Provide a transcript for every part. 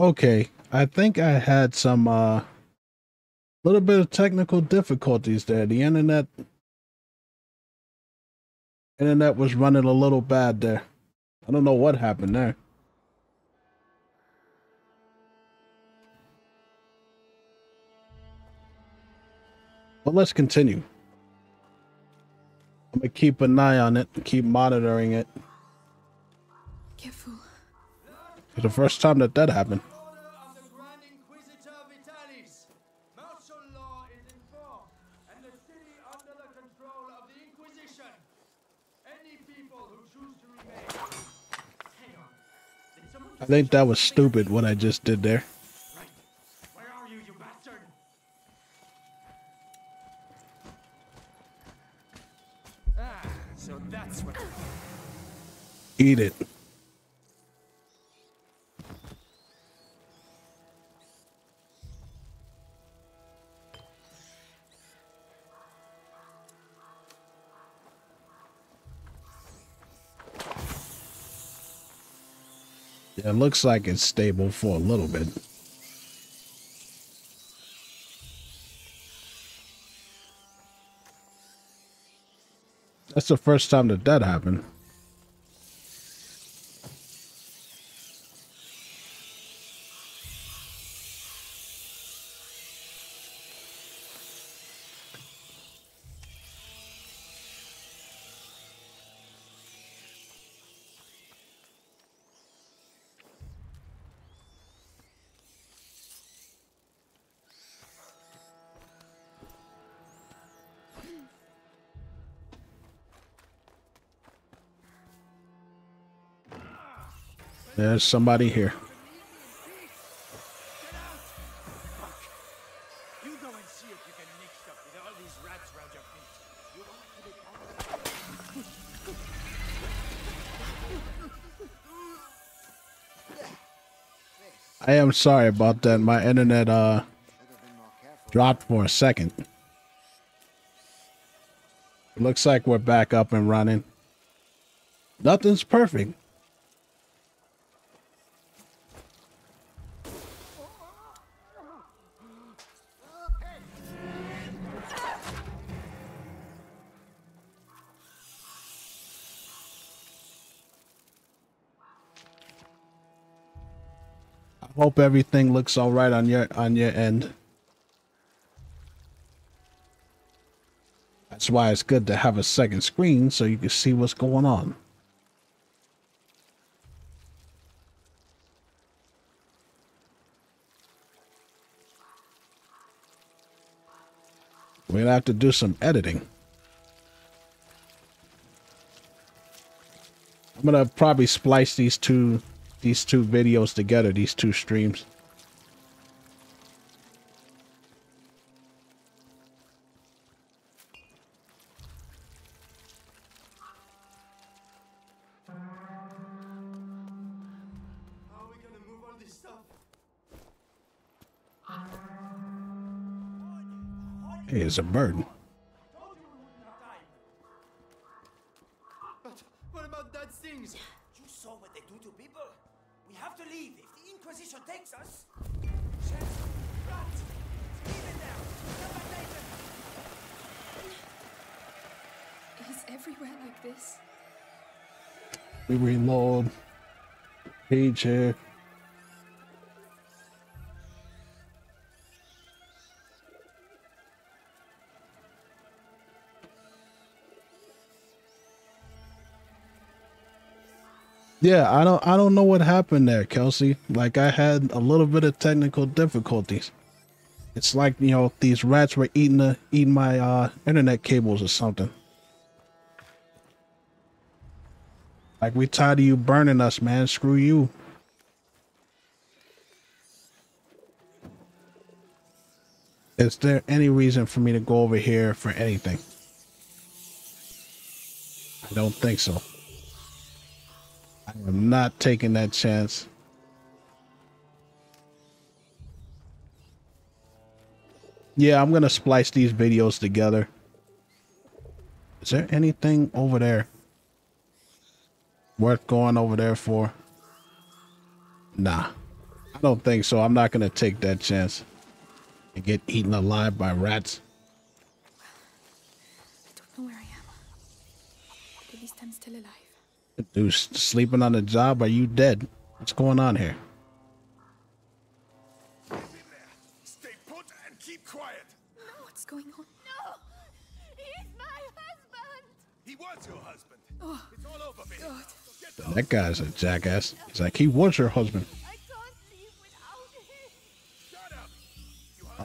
Okay, I think I had some uh little bit of technical difficulties there. The internet internet was running a little bad there. I don't know what happened there. But let's continue. I'm gonna keep an eye on it, keep monitoring it. Careful. For the first time that that happened. I think that was stupid what I just did there. Right. Where it looks like it's stable for a little bit. That's the first time that that happened. Want somebody here. I am sorry about that. My internet uh dropped for a second. Looks like we're back up and running. Nothing's perfect. Hope everything looks all right on your on your end. That's why it's good to have a second screen so you can see what's going on. Gonna have to do some editing. I'm gonna probably splice these two these two videos together, these two streams. Hey, it's a bird. Here. Yeah, I don't I don't know what happened there, Kelsey. Like I had a little bit of technical difficulties. It's like, you know, these rats were eating the eating my uh internet cables or something. Like we tired of you burning us, man. Screw you. Is there any reason for me to go over here for anything? I don't think so. I am not taking that chance. Yeah, I'm gonna splice these videos together. Is there anything over there worth going over there for? Nah. I don't think so. I'm not gonna take that chance and get eaten alive by rats. I don't know where I am. But at least I'm still alive. Dude, s- sleeping on the job? Are you dead? What's going on here? Stay put and keep quiet. No. What's going on? No! He's my husband! He was your husband. Oh, It's all over, baby. God. That guy's a jackass. He's like, he was your husband.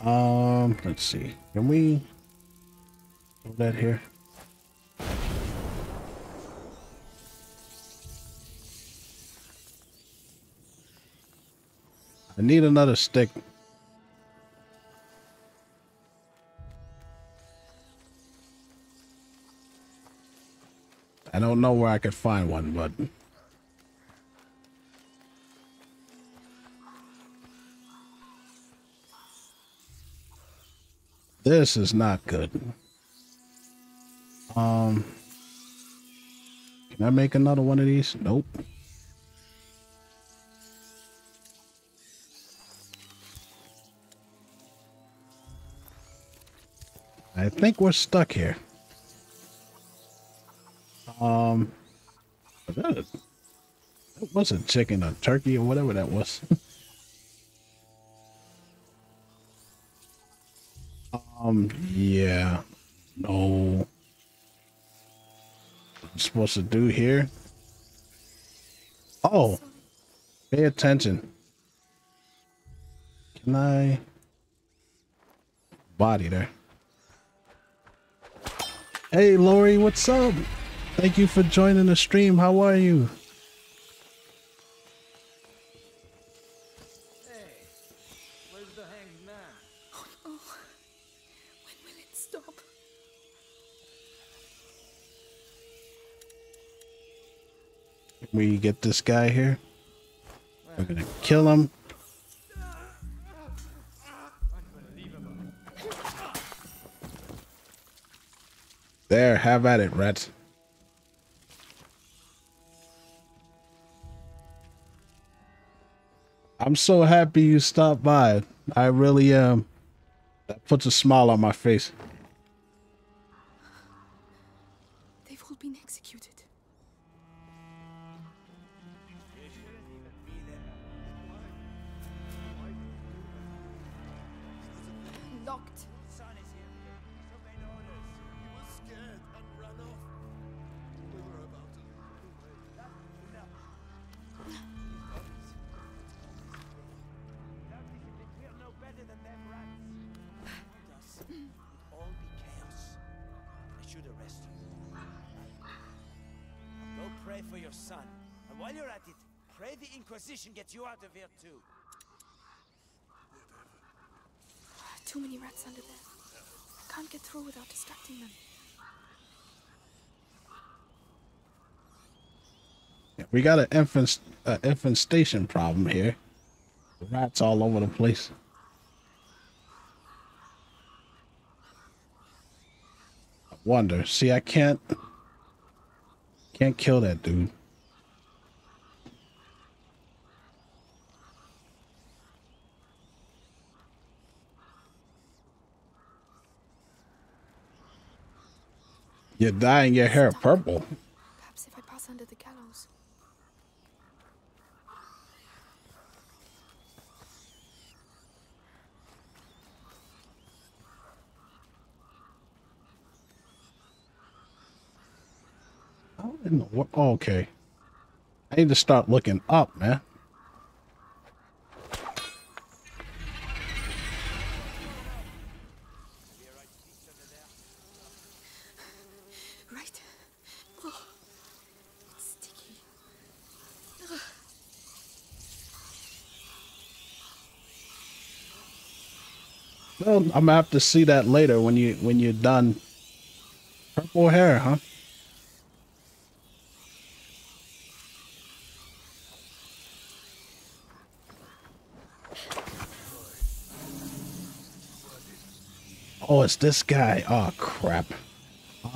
Um, let's see. Can we do that here? I need another stick. I don't know where I could find one, but this is not good. Um, can I make another one of these? Nope. I think we're stuck here. Um, that, that wasn't chicken or turkey or whatever that was. um, yeah, no. I'm supposed to do here? Oh, pay attention. Can I body there? Hey, Lori, what's up? Thank you for joining the stream. How are you? We get this guy here. We're gonna kill him. There, have at it, rats. I'm so happy you stopped by. I really am. That puts a smile on my face. Distracting them. We got an infant, infestation problem here. Rats all over the place. I wonder. See, I can't, can't kill that dude. You're dyeing your hair purple. Perhaps if I pass under the gallows. How in the oh, okay. I need to start looking up, man. I'm gonna have to see that later when you when you're done. Purple hair, huh? Oh, it's this guy. Oh crap.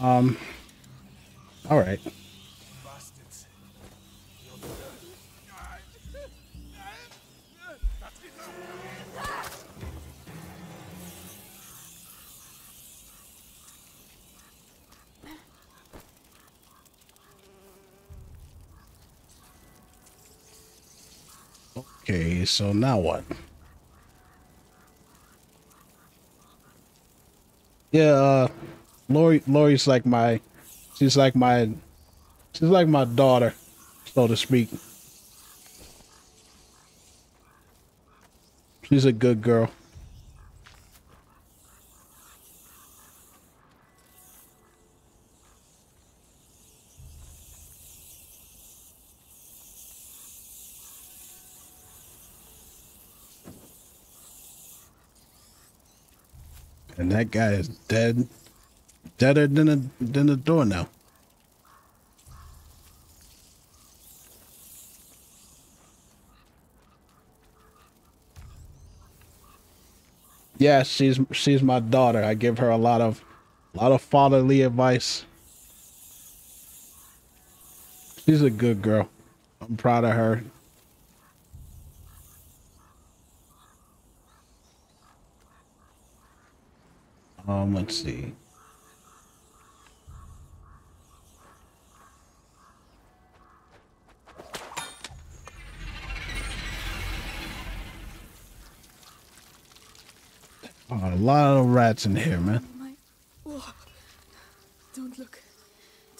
Um. All right. So now what? Yeah, uh Lori Lori's like my she's like my she's like my daughter, so to speak. She's a good girl. And that guy is dead. Deader than a than a door now. Yeah, she's she's my daughter. I give her a lot of a lot of fatherly advice. She's a good girl. I'm proud of her. Um, let's see. Oh, a lot of rats in here, man. Don't look.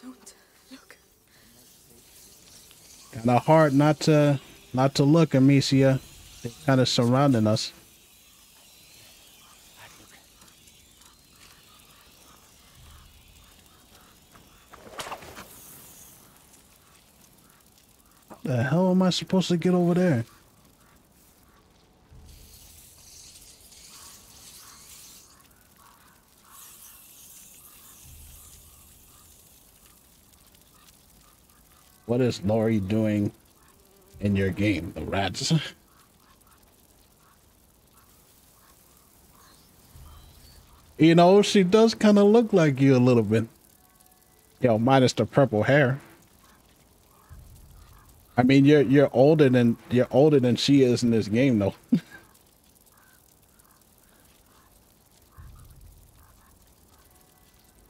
Don't look. Kind of hard not to not to look, Amicia. They're kind of surrounding us. The hell am I supposed to get over there? What is Lori doing in your game? The rats. you know, she does kind of look like you a little bit. You know, minus the purple hair. I mean, you're you're older than you're older than she is in this game, though.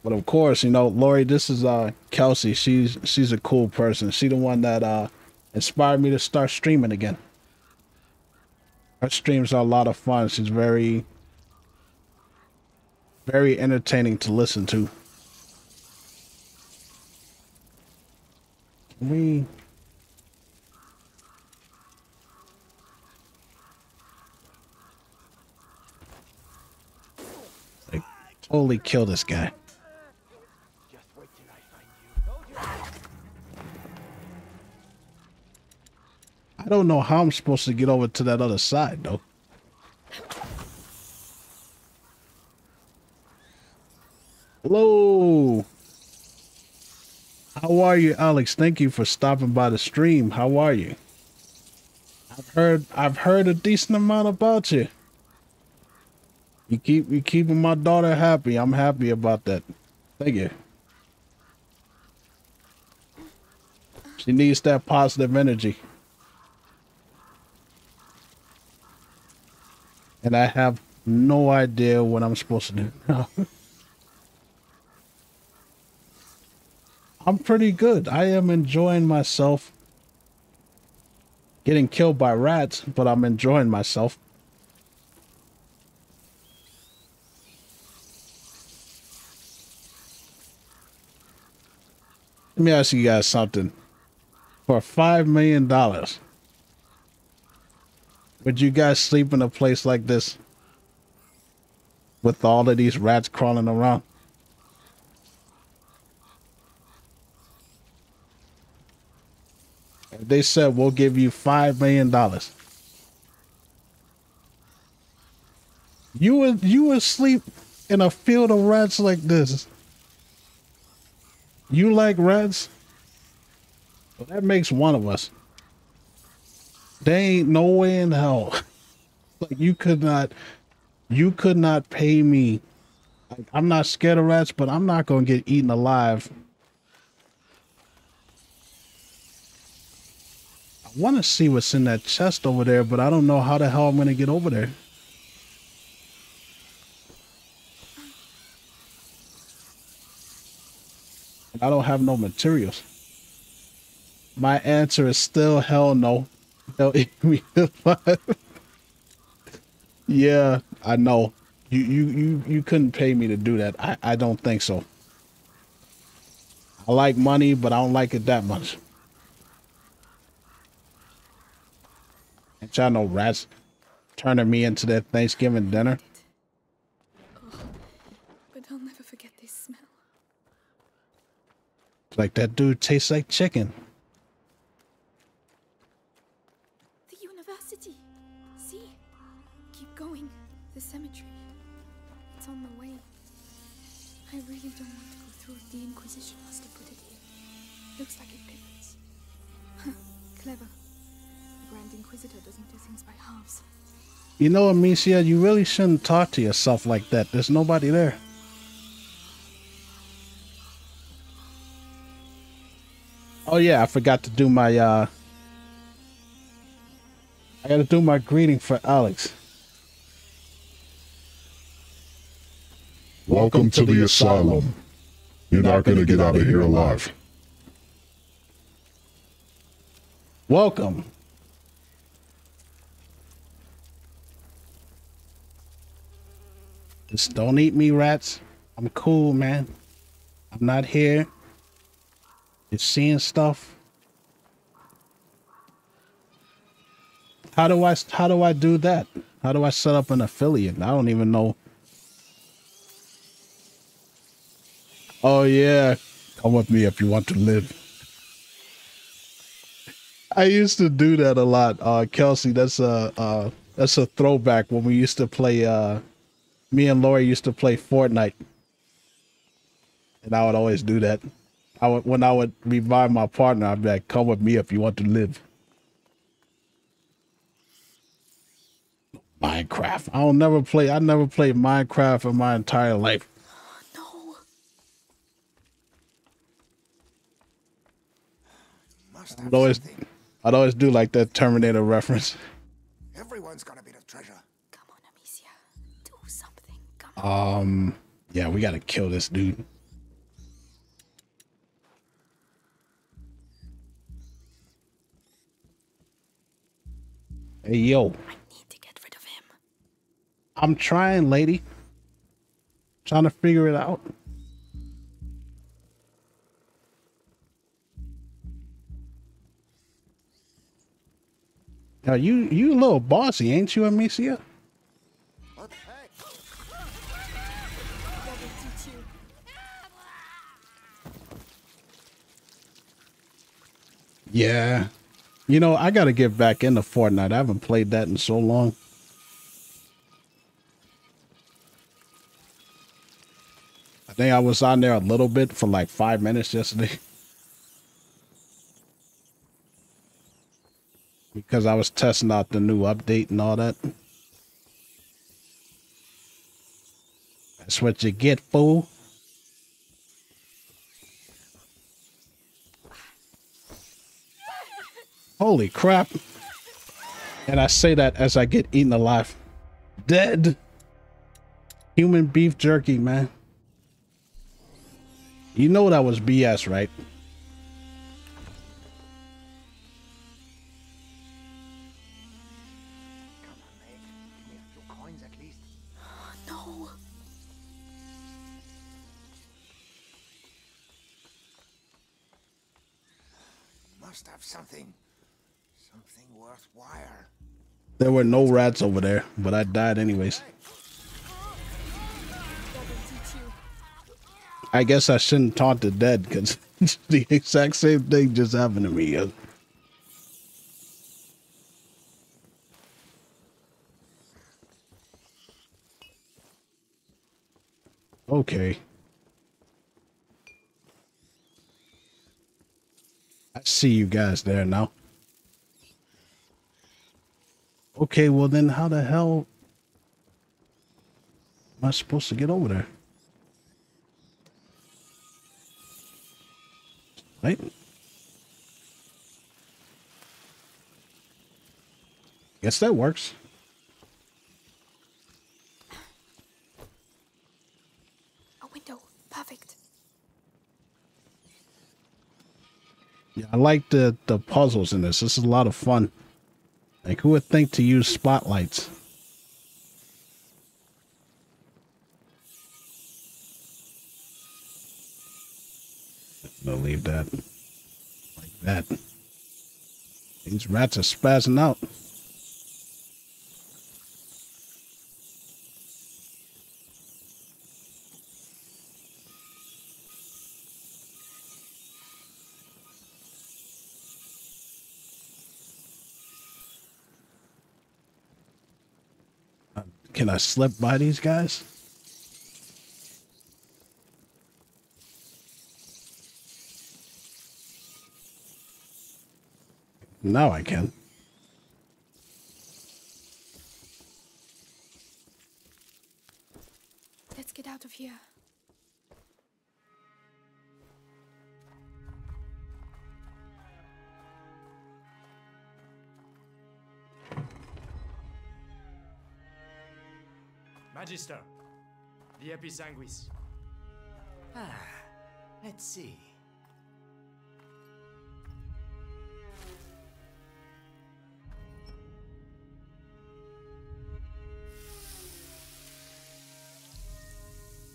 but of course, you know, Lori, this is uh Kelsey. She's she's a cool person. She the one that uh inspired me to start streaming again. Her streams are a lot of fun. She's very very entertaining to listen to. We totally kill this guy. I don't know how I'm supposed to get over to that other side though. Hello. How are you, Alex? Thank you for stopping by the stream. How are you? I've heard I've heard a decent amount about you. You keep you keeping my daughter happy. I'm happy about that. Thank you. She needs that positive energy. And I have no idea what I'm supposed to do. I'm pretty good. I am enjoying myself. Getting killed by rats, but I'm enjoying myself. Let me ask you guys something. For five million dollars, would you guys sleep in a place like this? With all of these rats crawling around? If They said we'll give you five million dollars. You would you would sleep in a field of rats like this. You like rats? Well, that makes one of us. There ain't no way in hell. Like you could not you could not pay me. Like, I'm not scared of rats, but I'm not gonna get eaten alive. I want to see what's in that chest over there, but I don't know how the hell I'm gonna get over there. I don't have no materials. My answer is still hell no. They'll eat me alive. yeah, I know. You you you you couldn't pay me to do that. I I don't think so. I like money, but I don't like it that much. And y'all know rats turning me into their Thanksgiving dinner. But I'll never forget this smell. Like that dude tastes like chicken. The university. See? Keep going. The cemetery. It's on the way. I really don't want to go through it. The Inquisition must have put it here. Looks like it pivots. Clever. The Grand Inquisitor doesn't do things by halves. You know, Amicia, you really shouldn't talk to yourself like that. There's nobody there. Oh yeah, I forgot to do my uh I gotta do my greeting for Alex. Welcome to the asylum. You're not gonna get out of here alive. Welcome. Just don't eat me, rats. I'm cool, man. I'm not here. Just seeing stuff. How do I how do I do that? How do I set up an affiliate? I don't even know. Oh yeah. Come with me if you want to live. I used to do that a lot, uh, Kelsey. That's a uh, that's a throwback when we used to play. Uh, me and Lori used to play Fortnite, and I would always do that. I would when I would revive my partner, I'd be like, "Come with me if you want to live." Minecraft. I don't never play. I never played Minecraft in my entire life. No. Must I'd always, something. I'd always do like that Terminator reference. Everyone's got a bit of treasure. Come on, Amicia. Do something. Come on. Um, yeah, we gotta kill this dude. Hey, yo, I need to get rid of him. I'm trying, lady. Trying to figure it out. Now you you a little bossy, ain't you, Amicia? What the heck? That will teach you. Yeah. You know, I gotta get back into Fortnite. I haven't played that in so long. I think I was on there a little bit for like five minutes yesterday. because I was testing out the new update and all that. That's what you get, fool. Holy crap. And I say that as I get eaten alive. Dead. Human beef jerky, man. You know that was BS, right? Were no rats over there, but I died anyways. I guess I shouldn't taunt the dead because the exact same thing just happened to me. Okay. I see you guys there now. Okay, well then how the hell am I supposed to get over there? Right? Guess that works. A window. Perfect. Yeah, I like the the puzzles in this. This is a lot of fun. Like who would think to use spotlights? Gonna leave that like that. These rats are spazzing out. Can I slip by these guys? Now I can. The Episanguis. Ah, let's see.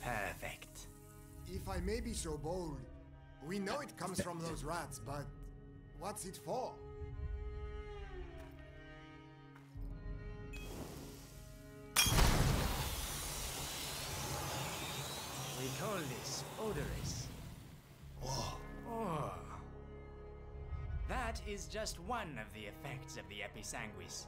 Perfect. If I may be so bold, we know it comes from those rats, but what's it for? Is just one of the effects of the episanguis.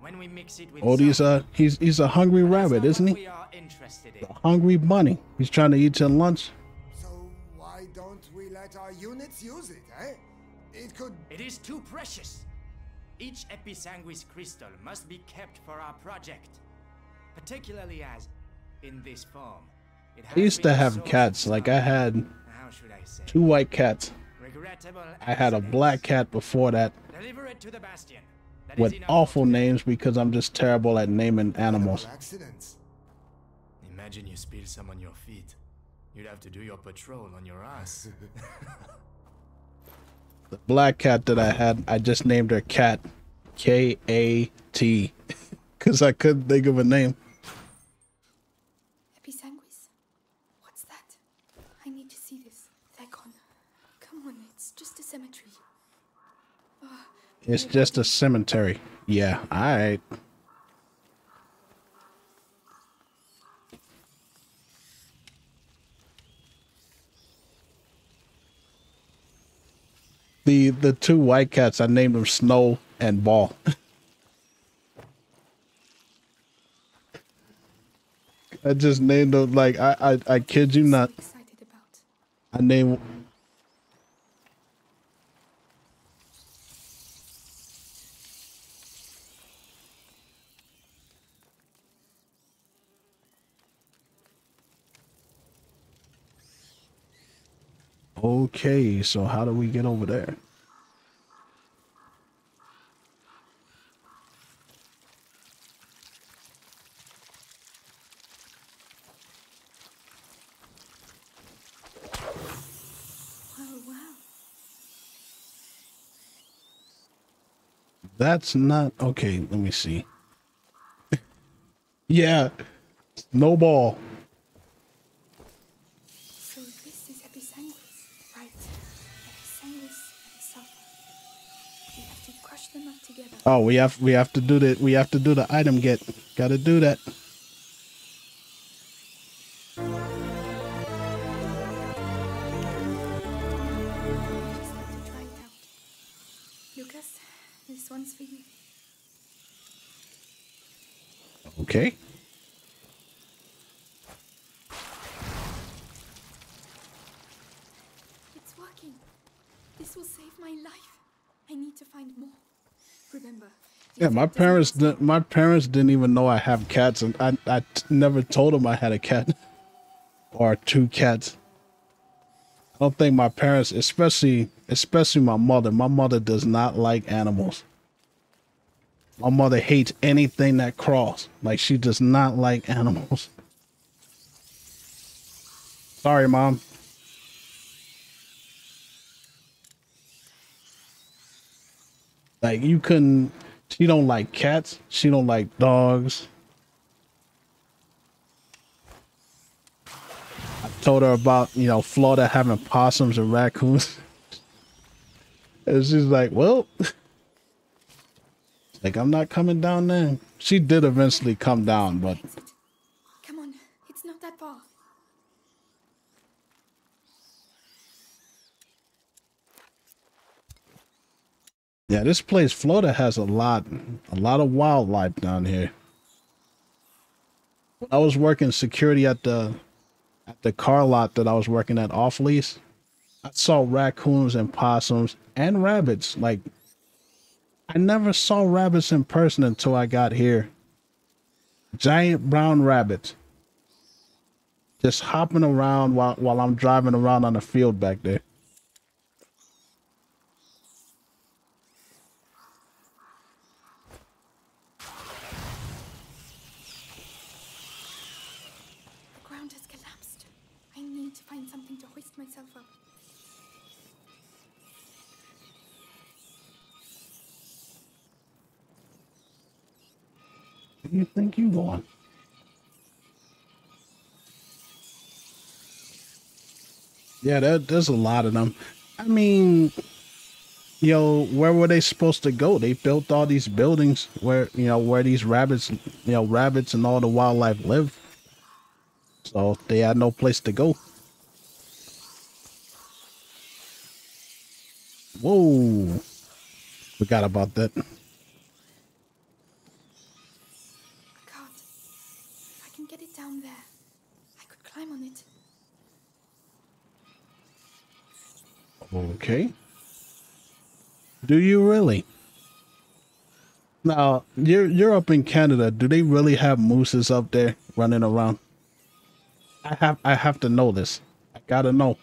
When we mix it with Oh, he's a he's he's a hungry rabbit, isn't he? We are interested in. A hungry bunny. He's trying to eat your lunch. So why don't we let our units use it, eh? It could It is too precious. Each episanguis crystal must be kept for our project, particularly as, in this form, it has I used to have cats. Like I had How should I say? two white cats. Regrettable I had a black cat before that Deliver it to the bastion. That is with in awful names because I'm just terrible at naming animals. accidents. Imagine you spill some on your feet. You'd have to do your patrol on your ass. The black cat that I had, I just named her Cat, K A T, because I couldn't think of a name. Episanguis? What's that? I need to see this. They're gone. Come on, it's just a cemetery. It's just a cemetery. Yeah, all right. The the two white cats, I named them Snow and Ball. I just named them like I I, I kid you not. So excited about. I named Okay, so how do we get over there? That's not okay. Let me see. yeah, snowball. Oh, we have we have to do the we have to do the item get. Got to do that. My parents didn't, my parents didn't even know I have cats, and I I never told them I had a cat or two cats. I don't think my parents, especially especially my mother, my mother does not like animals. My mother hates anything that crawls. Like she does not like animals. Sorry, mom. Like you couldn't she don't like cats, she don't like dogs. I told her about, you know, Florida having possums and raccoons. and she's like, Well like I'm not coming down there. She did eventually come down, but Come on, it's not that far. Yeah, this place, Florida has a lot a lot of wildlife down here. When I was working security at the at the car lot that I was working at off lease, I saw raccoons and possums and rabbits. Like I never saw rabbits in person until I got here. Giant brown rabbits. Just hopping around while while I'm driving around on the field back there. You think you going? Yeah, there, there's a lot of them. I mean, you know, where were they supposed to go? They built all these buildings where, you know, where these rabbits, you know, rabbits and all the wildlife live. So they had no place to go. Whoa. Forgot about that. Get it down there, I could climb on it. Okay. Do you really? Now, you're you're up in Canada. Do they really have mooses up there running around? I have I have to know this. I gotta know.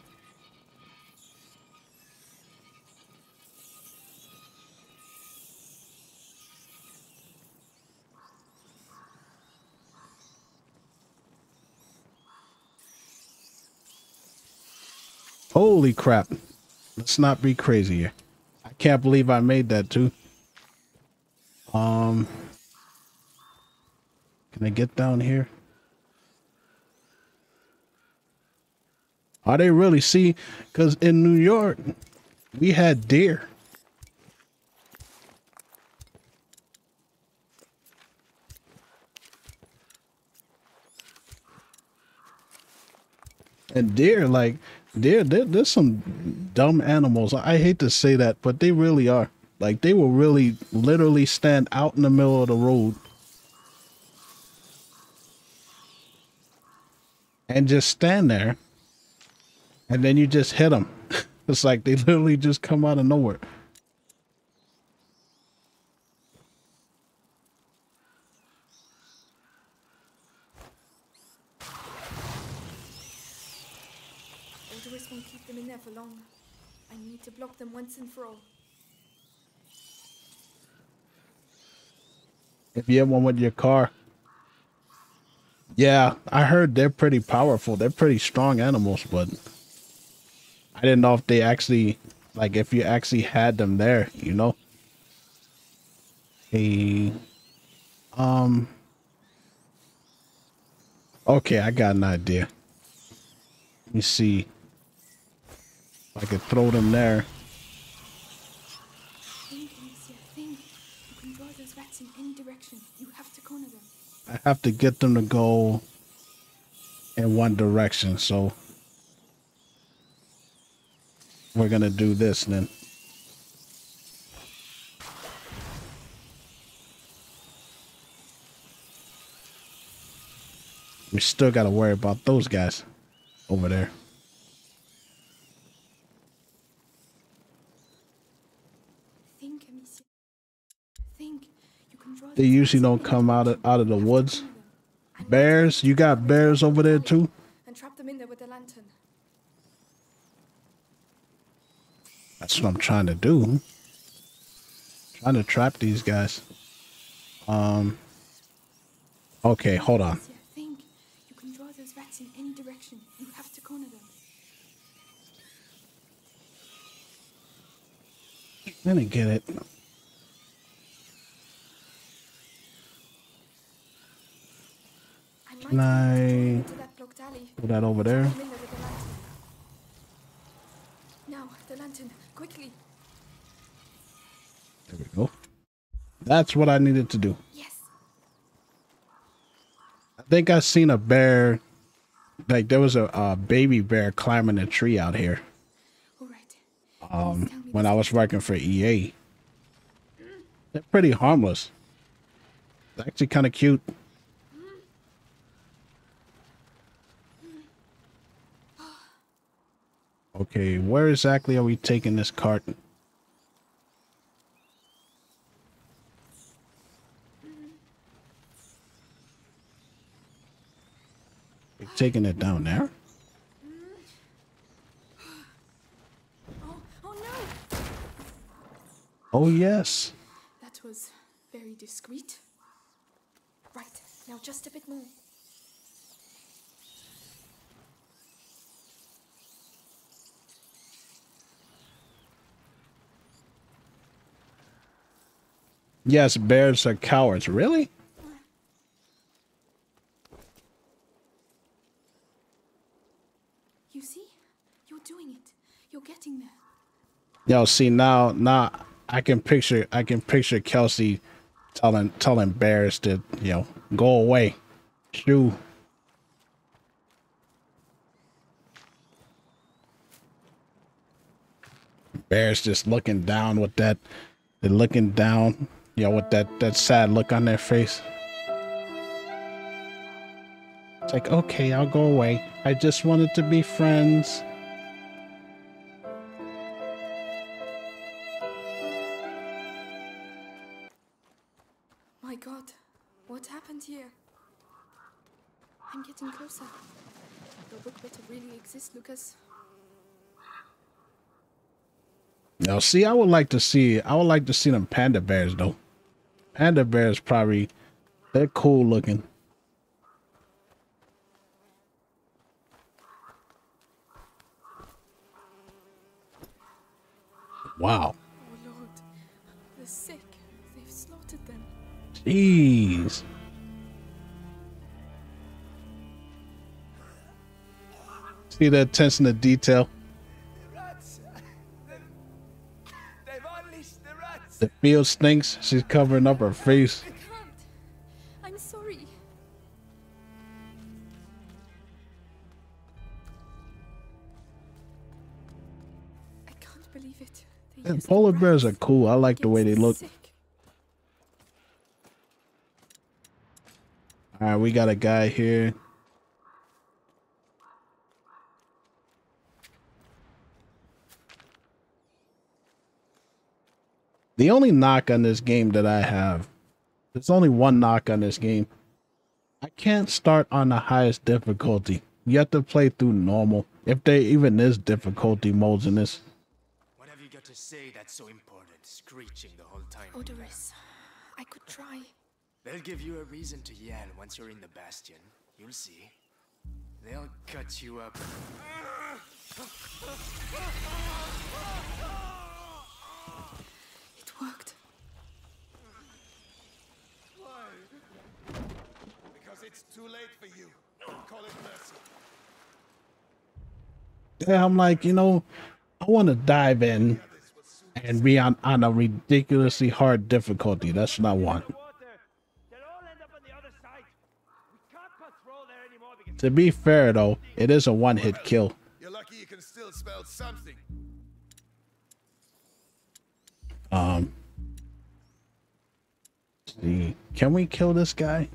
Holy crap. Let's not be crazy here. I can't believe I made that too. Um Can I get down here? Are they really see cuz in New York we had deer. And deer, like deer, there, there's some dumb animals. I hate to say that, but they really are. Like they will really, literally stand out in the middle of the road and just stand there, and then you just hit them. it's like they literally just come out of nowhere. Odoris won't keep them in there for long. I need to block them once and for all. If you have one with your car. Yeah, I heard they're pretty powerful. They're pretty strong animals, but I didn't know if they actually like if you actually had them there, you know. A um Okay, I got an idea. Let me see. I could throw them there. I have to get them to go in one direction. So we're to do this then. We still got to worry about those guys over there. They usually don't come out of out of the woods. Bears, you got bears over there too. And trap them in there with the lantern. That's what I'm trying to do. Trying to trap these guys. Um. Okay, hold on. See, I get you can draw those rats in any direction. You have to corner them. Let me get it. I might Can be able to I- draw them into that. Put that over there. Trap them in there with the lantern. Now, the lantern, quickly. There we go. That's what I needed to do. Yes. I think I seen a bear. Like there was a, a baby bear climbing a tree out here. All right. Um, Please tell me when I was working for EA. They're pretty harmless. They're actually kind of cute. Okay, where exactly are we taking this cart? We taking it down there? Oh, oh no! Oh yes. That was very discreet. Right, now just a bit more. Yes, bears are cowards. Really? You see? You're doing it. You're getting there. Yo, see now, now I can picture, I can picture Kelsey telling telling bears to, you know, go away, shoo. Bears just looking down with that, they're looking down, you know, with that that sad look on their face. It's like, okay, I'll go away. I just wanted to be friends. My god, what happened here? I'm getting closer. The book better really exist, Lucas. Now, see, I would like to see, I would like to see them panda bears though. Panda bears probably, they're cool looking. Wow. Oh lord, the sick. They've slaughtered them. Jeez. See the attention to detail. The! Field stinks. She's covering up her face. I can't. I'm sorry. I can't believe it. Yeah, polar bears are cool. I like the way they look. sick. All right, we got a guy here. The only knock on this game that I have, there's only one knock on this game. I can't start on the highest difficulty. You have to play through normal. If there even is difficulty modes in this. What have you got to say that's so important, screeching the whole time? Odoris, I could try. They'll give you a reason to yell once you're in the bastion. You'll see. They'll cut you up. It worked. Why? Because it's too late for you. Call it mercy. Yeah, I'm like, you know, I want to dive in and be on, on a ridiculously hard difficulty. That's what I want. water. They'll all end up on the other side. We can't patrol there anymore because To be fair, though, it is a one hit kill. You're lucky you can still smell something. Um, see, can we kill this guy?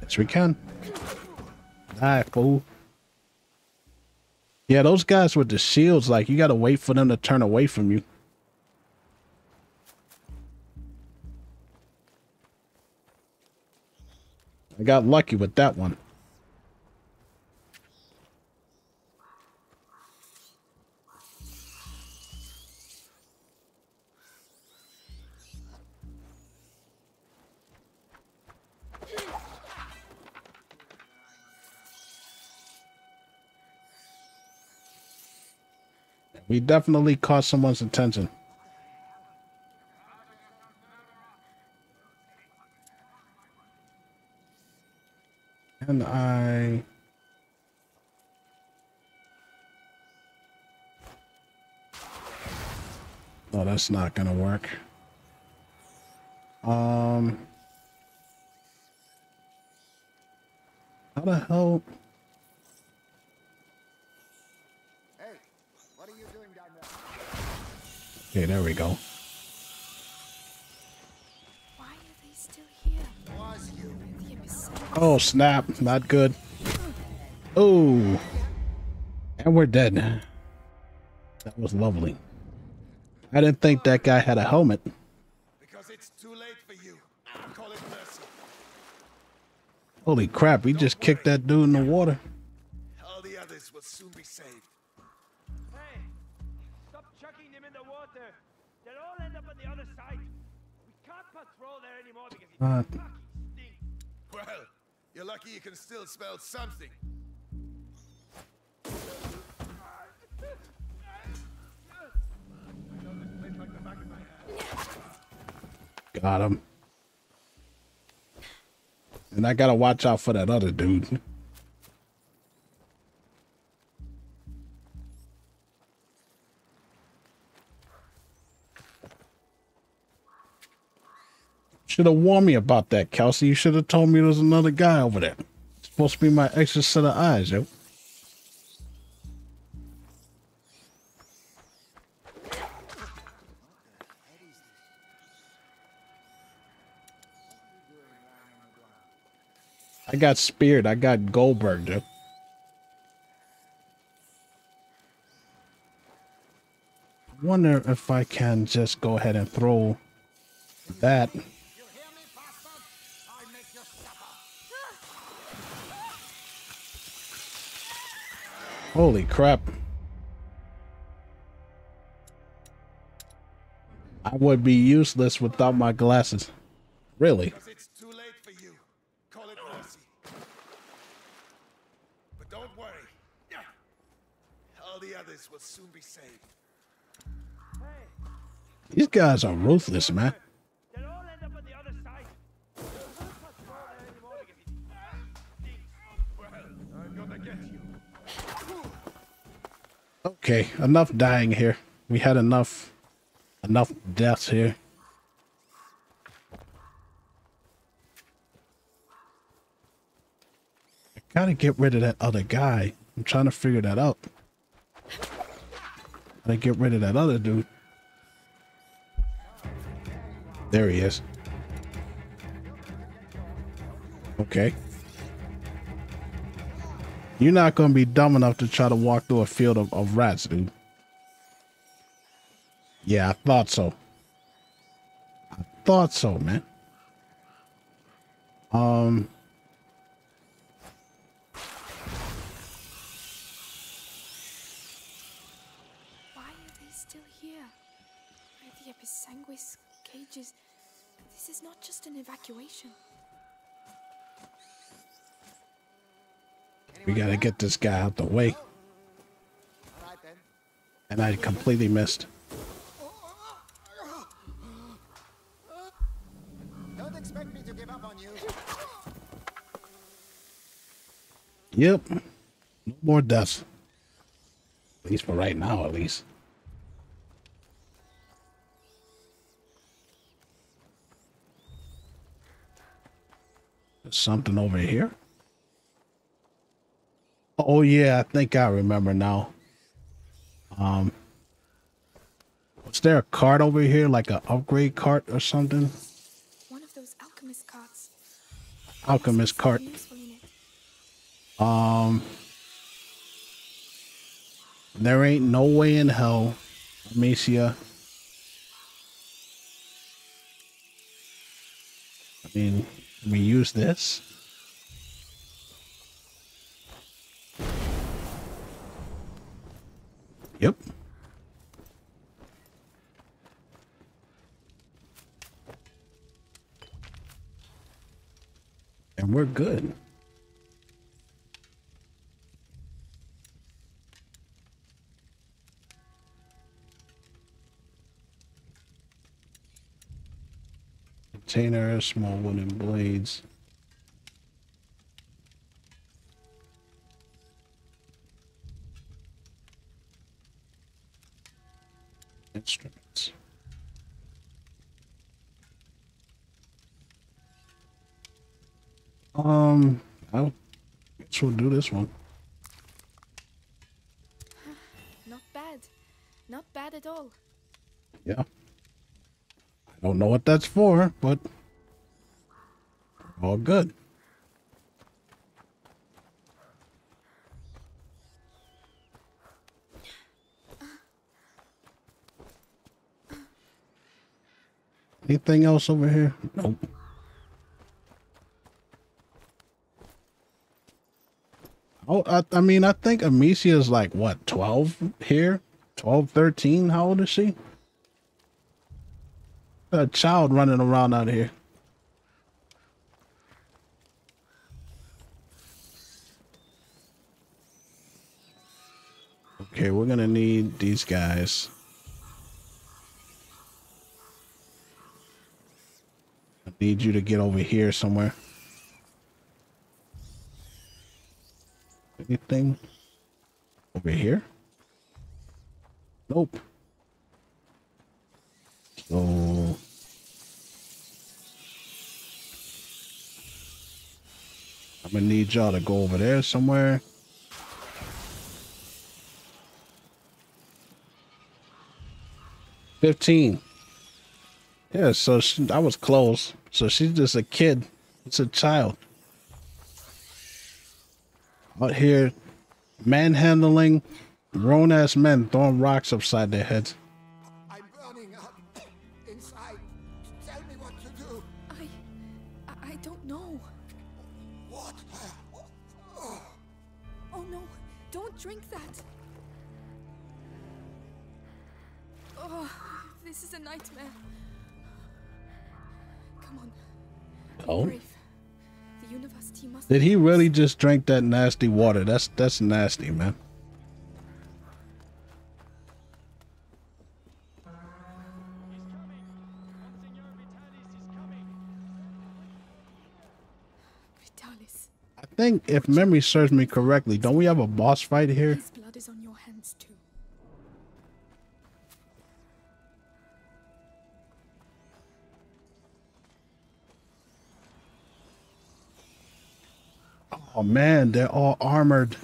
Yes, we can. Die, fool. Yeah, those guys with the shields, like you gotta wait for them to turn away from you. I got lucky with that one. We definitely caught someone's attention. And I... Oh, that's not gonna work. Um... How the hell... Hey, what are you doing down there? Okay, there we go. Why are they still here? Was you? The abyss. Oh, snap. Not good. Oh. And we're dead. That was lovely. I didn't think that guy had a helmet. Because it's too late for you. Call it mercy. Holy crap, he just kicked that dude in the water. Patrol anymore because it fucking. Well, you're lucky you can still smell something. Got him. And I gotta watch out for that other dude. Should have warned me about that, Kelsey. You should have told me there was another guy over there. It's supposed to be my extra set of eyes, yo. I got speared. I got Goldberg. I wonder if I can just go ahead and throw that. Holy crap. I would be useless without my glasses. Really? It's too late for you. Call it mercy. But don't worry. All the others will soon be saved. These guys are ruthless, man. Okay, enough dying here. We had enough enough deaths here. I gotta get rid of that other guy. I'm trying to figure that out. Gotta get rid of that other dude. There he is. Okay. You're not gonna be dumb enough to try to walk through a field of, rats, dude. Yeah, I thought so. I thought so, man. Um. Why are they still here? Are the Episanguis cages? This is not just an evacuation. We gotta get this guy out the way. All right then. And I completely missed. Don't expect me to give up on you. Yep. No more deaths. At least for right now, at least. There's something over here. Oh yeah, I think I remember now. Um was there a cart over here, like an upgrade cart or something? One of those alchemist carts. Alchemist cart. Useful in it. Um There ain't no way in hell, Amicia. I mean, we use this. Yep. And we're good. Container, small wooden blades. Instruments. Um, I guess we'll do this one. Not bad. Not bad at all. Yeah. I don't know what that's for, but all good. Anything else over here? Nope. Oh, I, I mean, I think Amicia is like, what, 12 here? 12, 13? How old is she? A child running around out here. Okay, we're gonna need these guys. Need you to get over here somewhere. Anything over here? Nope. So I'm gonna need y'all to go over there somewhere. Fifteen. Yeah, so she, I was close. So she's just a kid. It's a child. Out here manhandling grown ass men throwing rocks upside their heads. Did he really just drink that nasty water? That's that's nasty, man. Vitalis, I think if memory serves me correctly, don't we have a boss fight here? Oh man, they're all armored.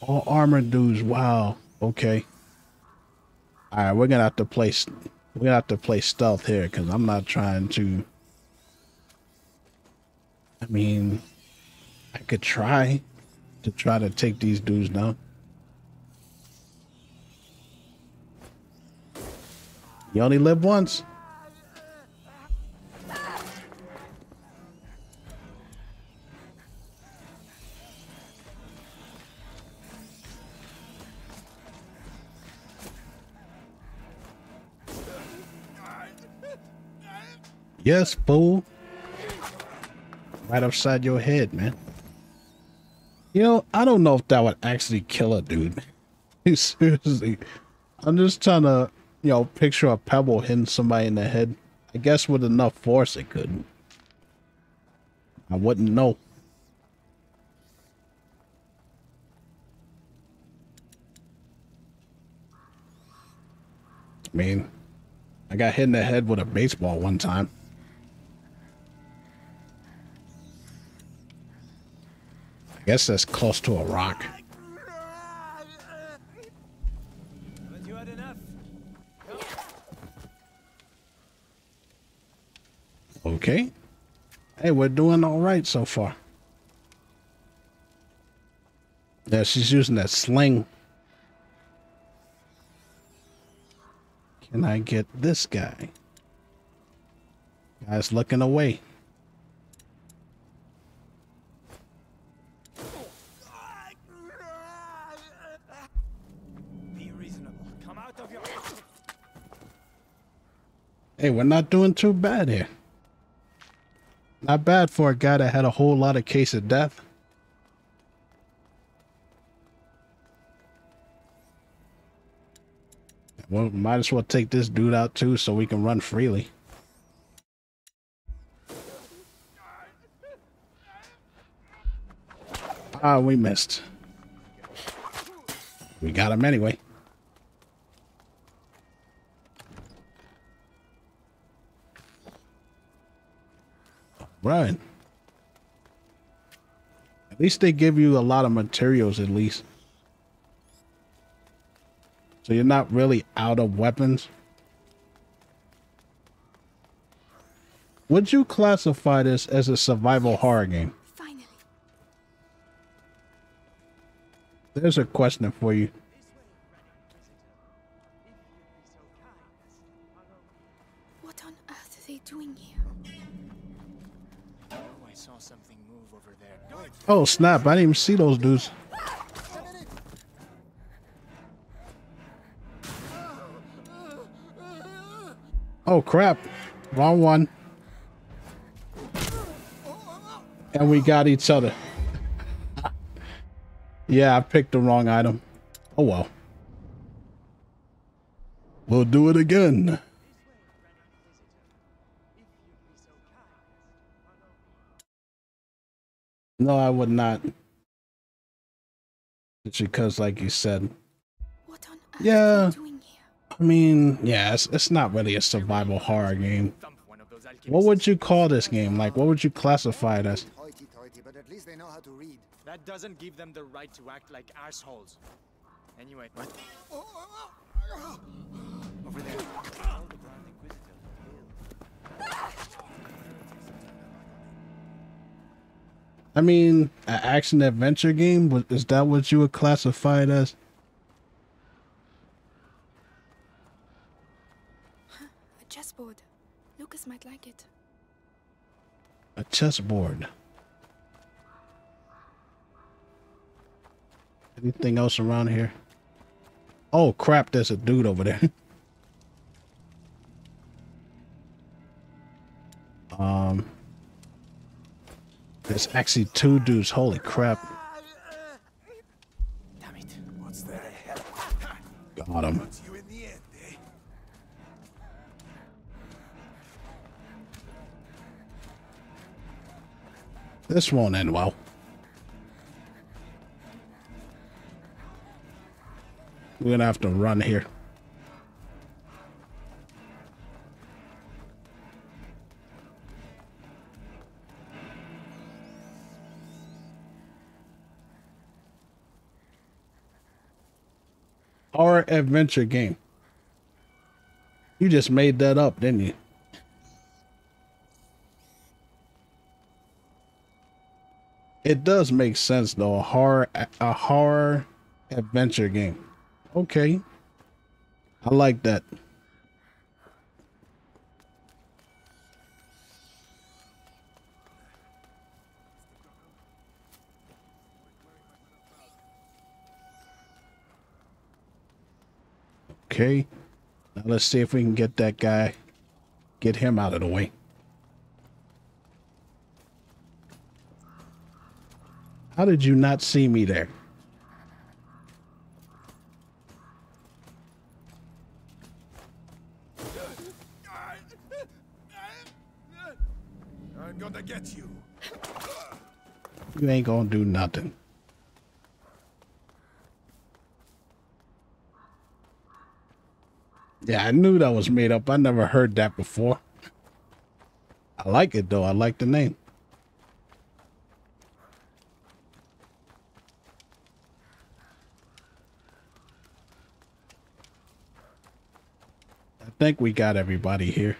All armored dudes. Wow. Okay. All right, we're gonna have to play. We're gonna have to play stealth here because I'm not trying to. I mean, I could try to try to take these dudes down. You only live once. Yes, fool. Right upside your head, man. You know, I don't know if that would actually kill a dude. Seriously. I'm just trying to, you know, picture a pebble hitting somebody in the head. I guess with enough force it could. I wouldn't know. I mean, I got hit in the head with a baseball one time. guess that's close to a rock. Okay. Hey, we're doing all right so far. Yeah, she's using that sling. Can I get this guy? Guy's looking away. Hey, we're not doing too bad here. Not bad for a guy that had a whole lot of case of death. Well, might as well take this dude out too so we can run freely. Ah, we missed. We got him anyway. Right. At least they give you a lot of materials, at least. So you're not really out of weapons. Would you classify this as a survival horror game? Finally. There's a question for you. Oh, snap. I didn't even see those dudes. Oh, crap. Wrong one. And we got each other. yeah, I picked the wrong item. Oh, well. We'll do it again. No, I would not. It's because, like you said, What on earth Yeah. are they doing here? I mean, yeah, it's, it's not really a survival horror game. Thump one of those alchemists. What would you call this game? Like, what would you classify it as? Hoity-toity, but at least they know how to read. That doesn't give them the right to act like assholes. Anyway, what? Over there. I mean, an action adventure game? Is that what you would classify it as? A chessboard. Lucas might like it. A chessboard. Anything else around here? Oh crap, there's a dude over there. um There's actually two dudes, holy crap. Damn it. What's? Got him. This won't end well. We're gonna have to run here. Horror adventure game. You just made that up, didn't you? It does make sense though. A horror a horror adventure game. Okay. I like that. Okay. Now let's see if we can get that guy get him out of the way. How did you not see me there? I'm gonna get you. You ain't gonna do nothing. Yeah, I knew that was made up. I never heard that before. I like it though. I like the name. I think we got everybody here.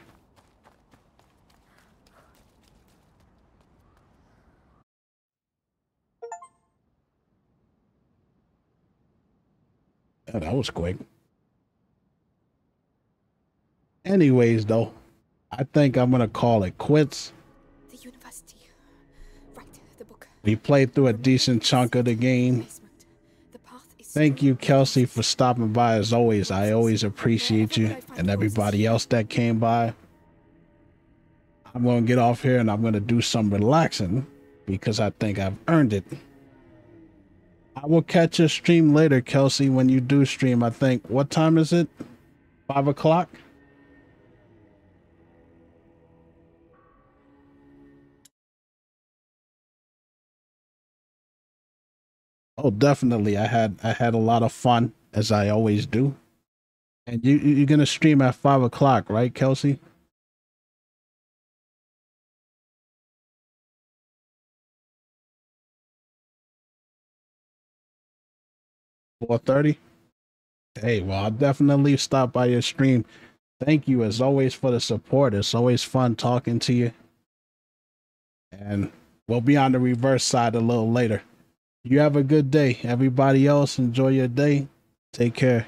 Oh, that was quick. Anyways, though, I think I'm gonna call it quits. The university. Right, the book. We played through a decent chunk of the game. Basement. The path is Thank you, Kelsey, for stopping by as always. I always appreciate you and everybody else that came by. I'm gonna get off here and I'm gonna do some relaxing because I think I've earned it. I will catch your stream later, Kelsey, when you do stream. I think what time is it? Five o'clock? Oh, definitely. I had I had a lot of fun as I always do. And you you- you're gonna stream at five o'clock, right, Kelsey? Four thirty. Hey, well, I'll definitely stop by your stream. Thank you as always for the support. It's always fun talking to you. And we'll be on the reverse side a little later. You have a good day. Everybody else, enjoy your day. Take care.